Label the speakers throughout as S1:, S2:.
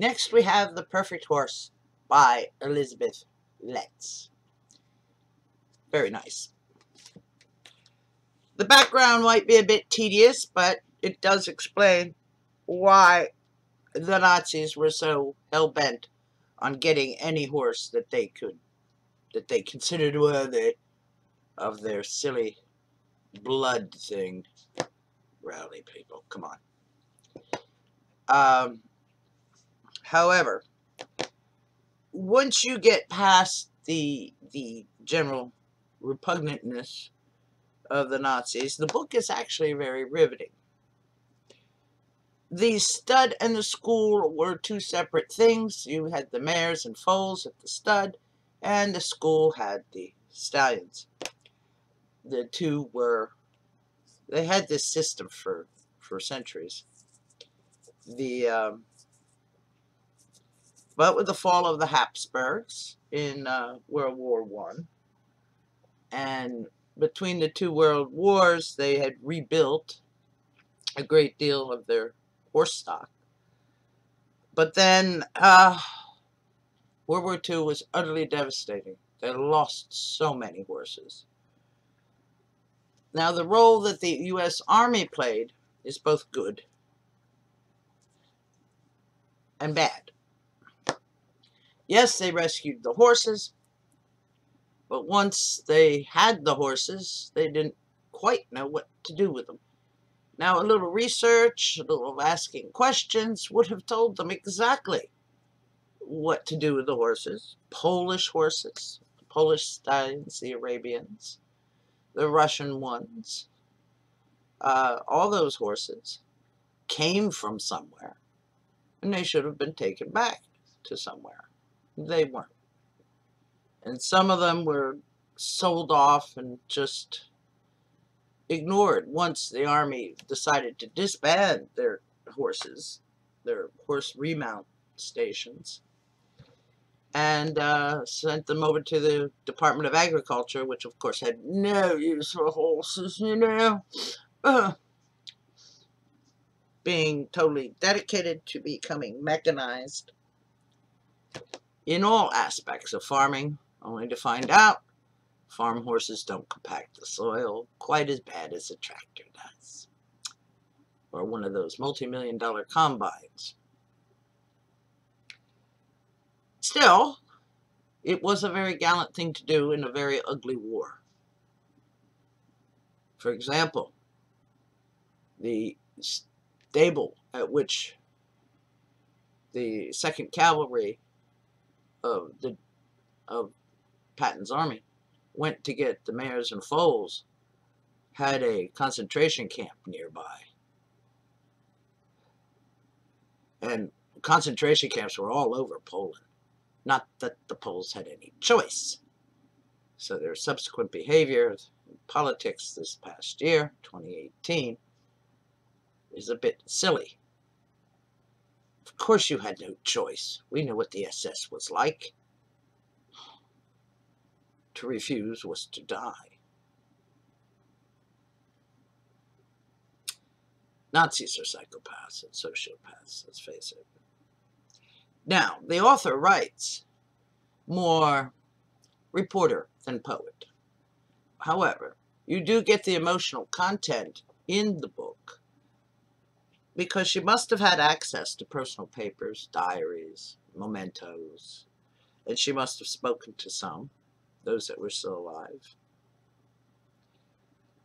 S1: Next, we have The Perfect Horse by Elizabeth Letts. Very nice. The background might be a bit tedious, but it does explain why the Nazis were so hell-bent on getting any horse that they could, that they considered worthy of their silly blood thing. Rowdy people, come on. Um, however, once you get past the the general repugnantness of the Nazis, the book is actually very riveting. The stud and the school were two separate things. You had the mares and foals at the stud, and the school had the stallions. The two were, they had this system for, for centuries. The, um, but with the fall of the Habsburgs in uh, World War One, and between the two world wars, they had rebuilt a great deal of their horse stock. But then uh, World War II was utterly devastating. They lost so many horses. Now, the role that the U.S. Army played is both good and bad. Yes, they rescued the horses, but once they had the horses, they didn't quite know what to do with them. Now, a little research, a little asking questions would have told them exactly what to do with the horses. Polish horses, the Polish stallions, the Arabians, the Russian ones, uh, all those horses came from somewhere, and they should have been taken back to somewhere. They weren't. And some of them were sold off and just ignored once the army decided to disband their horses, their horse remount stations, and uh, sent them over to the Department of Agriculture, which of course had no use for horses, you know. Uh, being totally dedicated to becoming mechanized in all aspects of farming, only to find out farm horses don't compact the soil quite as bad as a tractor does. Or one of those multi-million dollar combines. Still, it was a very gallant thing to do in a very ugly war. For example, the stable at which the 2nd Cavalry of the of Patton's army went to get the mares and foals had a concentration camp nearby. And concentration camps were all over Poland. Not that the Poles had any choice. So their subsequent behavior in politics this past year, 2018, is a bit silly. Course you had no choice. We knew what the SS was like. To refuse was to die. Nazis are psychopaths and sociopaths, let's face it. Now, the author writes more reporter than poet. However, you do get the emotional content in the book because she must have had access to personal papers, diaries, mementos, and she must have spoken to some those that were still alive.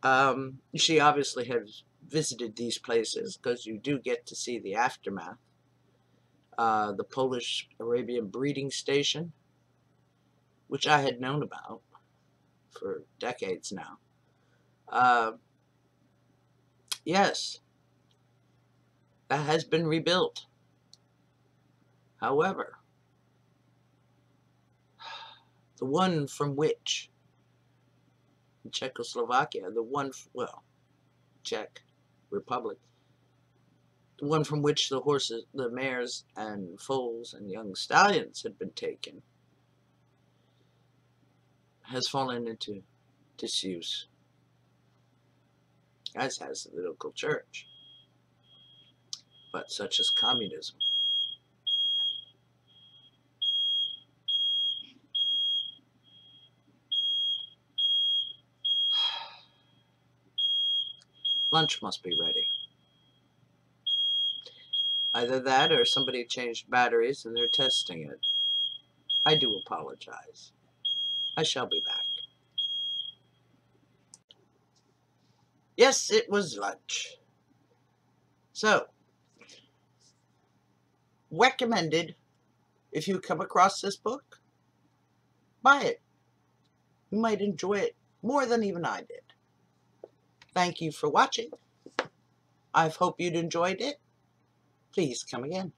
S1: Um, she obviously has visited these places because you do get to see the aftermath. Uh, the Polish Arabian breeding station, which I had known about for decades now. Uh, yes, has been rebuilt. However, the one from which Czechoslovakia, the one, well, Czech Republic, the one from which the horses, the mares and foals and young stallions had been taken, has fallen into disuse, as has the local church but such as communism. Lunch must be ready. Either that or somebody changed batteries and they're testing it. I do apologize. I shall be back. Yes, it was lunch. So, recommended if you come across this book, buy it. You might enjoy it more than even I did. Thank you for watching. I hope you'd enjoyed it. Please come again.